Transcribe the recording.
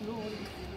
No.